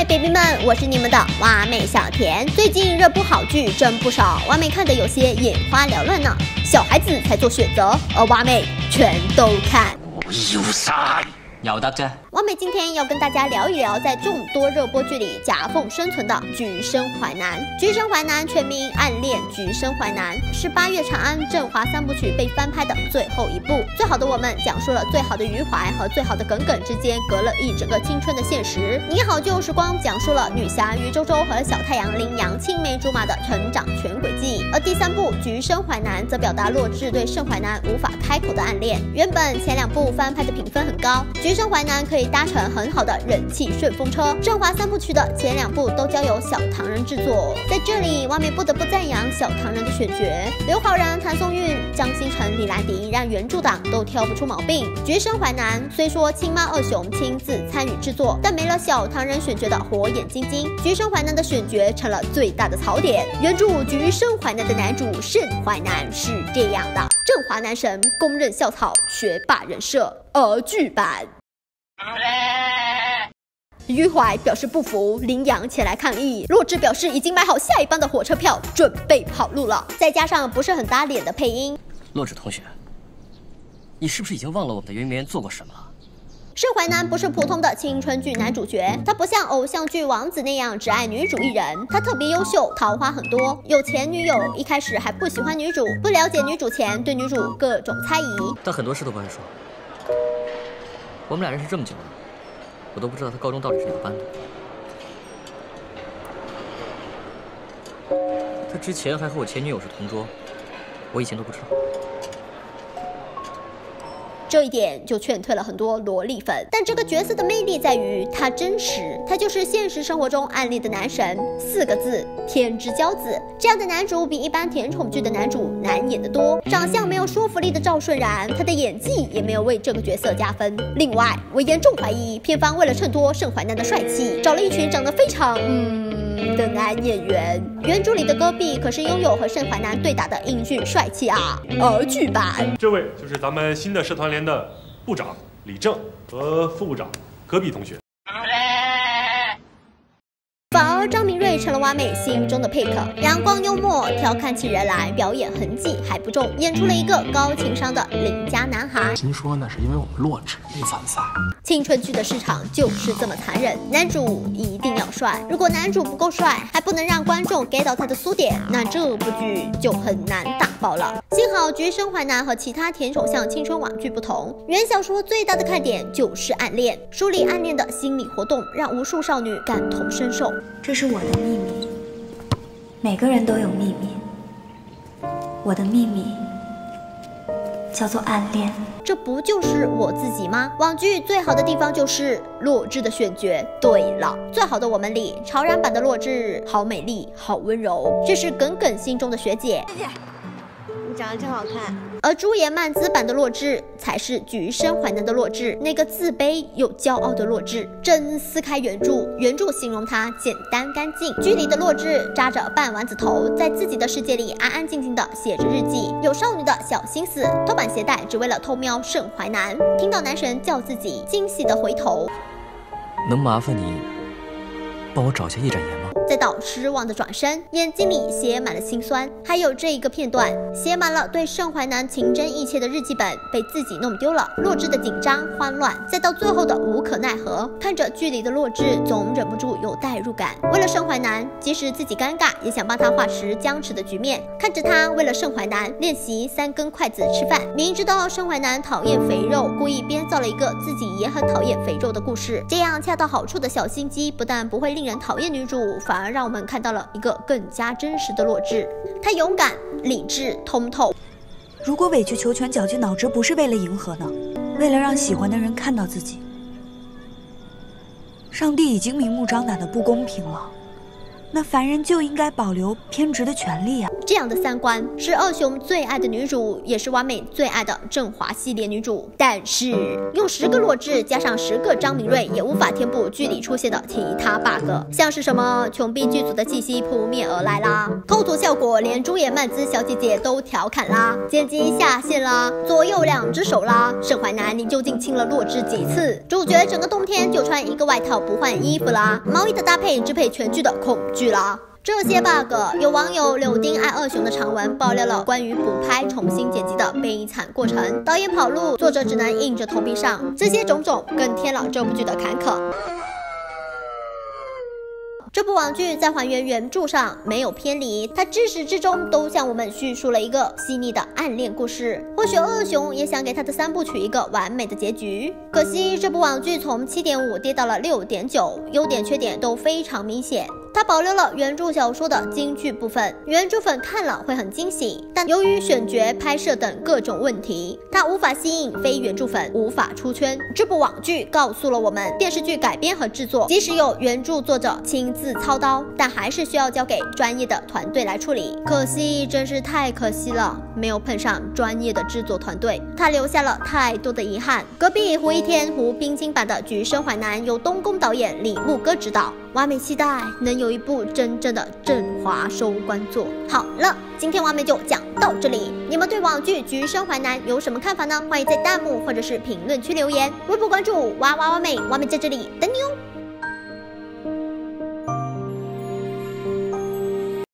嗨，baby 们，我是你们的蛙妹小田。最近热播好剧真不少，蛙妹看的有些眼花缭乱呢。小孩子才做选择，而蛙妹全都看。我要，有得啫。王美今天要跟大家聊一聊，在众多热播剧里夹缝生存的《橘生淮南》。《橘生淮南》全名《暗恋橘生淮南》，是八月长安振华三部曲被翻拍的最后一部。最好的我们讲述了最好的余淮和最好的耿耿之间隔了一整个青春的现实。你好旧时光讲述了女侠余周周和小太阳林阳青梅竹马的成长全轨。第三部《橘生淮南》则表达洛枳对盛淮南无法开口的暗恋。原本前两部翻拍的评分很高，《橘生淮南》可以。搭乘很好的人气顺风车，振华三部曲的前两部都交由小唐人制作，在这里，外面不得不赞扬小唐人的选角，刘昊然、谭松韵、张新成、李兰迪让原著党都挑不出毛病。《橘生淮南》虽说亲妈二雄亲自参与制作，但没了小唐人选角的火眼金睛，《橘生淮南》的选角成了最大的槽点。原著《橘生淮南》的男主盛淮南是这样的，振华男神，公认校草，学霸人设，而剧版。余淮表示不服，林阳前来抗议。洛枳表示已经买好下一班的火车票，准备跑路了。再加上不是很搭脸的配音，洛枳同学，你是不是已经忘了我们的圆圆做过什么了？盛淮南不是普通的青春剧男主角，他不像偶像剧王子那样只爱女主一人，他特别优秀，桃花很多，有前女友，一开始还不喜欢女主，不了解女主前对女主各种猜疑，但很多事都不爱说。我们俩认识这么久了，我都不知道他高中到底是哪个班的。他之前还和我前女友是同桌，我以前都不知道。这一点就劝退了很多萝莉粉，但这个角色的魅力在于他真实，他就是现实生活中暗恋的男神，四个字：天之骄子。这样的男主比一般甜宠剧的男主难演得多。长相没有说服力的赵顺然，他的演技也没有为这个角色加分。另外，我严重怀疑片方为了衬托盛淮南的帅气，找了一群长得非常嗯。的男演员，原著里的戈壁可是拥有和盛淮南对打的英俊帅气啊。而剧版，这位就是咱们新的社团联的部长李正和副部长戈壁同学。反而张蛙妹心中的 pick，阳光幽默，调侃起人来，表演痕迹还不重，演出了一个高情商的邻家男孩。听说那是因为我们洛枳没参赛。青春剧的市场就是这么残忍，男主一定要帅，如果男主不够帅，还不能让观众 get 到他的苏点，那这部剧就很难打爆了。幸好《橘生淮南》和其他甜宠向青春网剧不同，原小说最大的看点就是暗恋，书里暗恋的心理活动让无数少女感同身受。这是我的秘密，每个人都有秘密。我的秘密叫做暗恋。这不就是我自己吗？网剧最好的地方就是洛枳的选角。对了，最好的我们里，潮然版的洛枳好美丽，好温柔，这是耿耿心中的学姐。谢谢，你长得真好看。而朱颜曼姿版的洛枳才是橘生淮南的洛枳，那个自卑又骄傲的洛枳。真撕开原著，原著形容他简单干净，剧里的洛枳扎着半丸子头，在自己的世界里安安静静的写着日记，有少女的小心思，偷版携带只为了偷瞄盛淮南。听到男神叫自己，惊喜的回头，能麻烦你帮我找一下叶展言吗？再到失望的转身，眼睛里写满了心酸。还有这一个片段，写满了对盛淮南情真意切的日记本被自己弄丢了。洛枳的紧张、慌乱，再到最后的无可奈何。看着剧里的洛枳，总忍不住有代入感。为了盛淮南，即使自己尴尬，也想帮他化持僵持的局面。看着他为了盛淮南练习三根筷子吃饭，明知道盛淮南讨厌肥肉，故意编造了一个自己也很讨厌肥肉的故事。这样恰到好处的小心机，不但不会令人讨厌女主，反而让我们看到了一个更加真实的洛枳，他勇敢、理智、通透。如果委曲求全、绞尽脑汁不是为了迎合呢？为了让喜欢的人看到自己，上帝已经明目张胆的不公平了，那凡人就应该保留偏执的权利啊！这样的三观是二雄最爱的女主，也是完美最爱的振华系列女主。但是用十个罗志加上十个张明瑞，也无法填补剧里出现的其他 bug，像是什么穷逼剧组的气息扑面而来啦，构图效果连朱颜曼姿小姐姐都调侃啦，剪辑下线啦，左右两只手啦，盛淮南你究竟亲了洛枳几次？主角整个冬天就穿一个外套不换衣服啦，毛衣的搭配支配全剧的恐惧剧了。这些 bug，有网友柳丁爱二雄的长文爆料了关于补拍、重新剪辑的悲惨过程，导演跑路，作者只能硬着头皮上，这些种种更添了这部剧的坎坷。这部网剧在还原原著上没有偏离，它至始至终都向我们叙述了一个细腻的暗恋故事。或许二熊也想给他的三部曲一个完美的结局，可惜这部网剧从七点五跌到了六点九，优点缺点都非常明显。它保留了原著小说的京剧部分，原著粉看了会很惊喜，但由于选角、拍摄等各种问题，它无法吸引非原著粉，无法出圈。这部网剧告诉了我们，电视剧改编和制作，即使有原著作者亲自操刀，但还是需要交给专业的团队来处理。可惜，真是太可惜了，没有碰上专业的制作团队，它留下了太多的遗憾。隔壁胡一天胡冰晶版的《橘生淮南》由东宫导演李牧歌执导。完美期待能有一部真正的振华收官作。好了，今天完美就讲到这里。你们对网剧《橘生淮南》有什么看法呢？欢迎在弹幕或者是评论区留言。微博关注哇哇哇美，完美在这里等你哦。